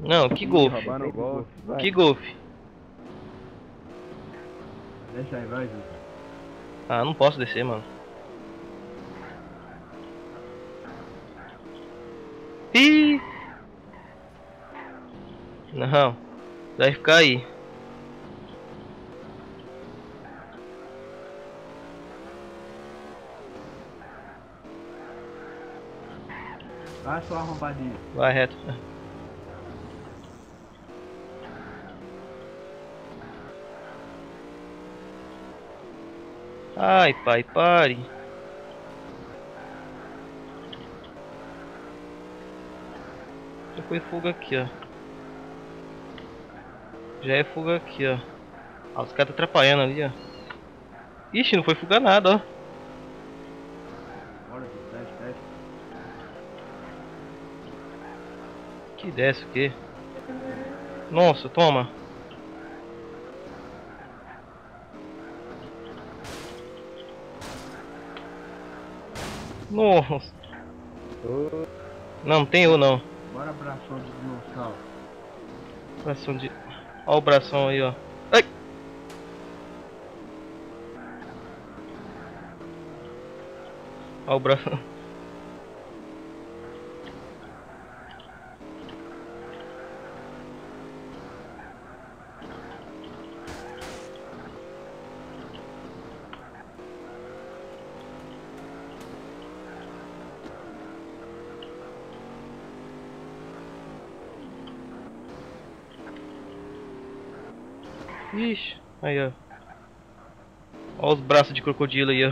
Não, que golfe. Vai. Que golfe. Deixa aí, vai, Júlio. Ah, não posso descer, mano. Ih! Não. Vai ficar aí. Vai, sua arrombadinha. Vai reto. Ai, pai, pare. Já foi fuga aqui, ó. Já é fuga aqui, ó. Ah, os caras tá atrapalhando ali, ó. Ixi, não foi fuga nada, ó. Bora, Júlio. Desce, desce. Que desce o quê? Nossa, toma. Nossa. Ô, Não, não tem eu não. Bora abração de dinossauro. Bração de. Ó o bração aí, ó. Ai! Ó o bração. Ixi, aí ó. Ó os braços de crocodilo aí, ó.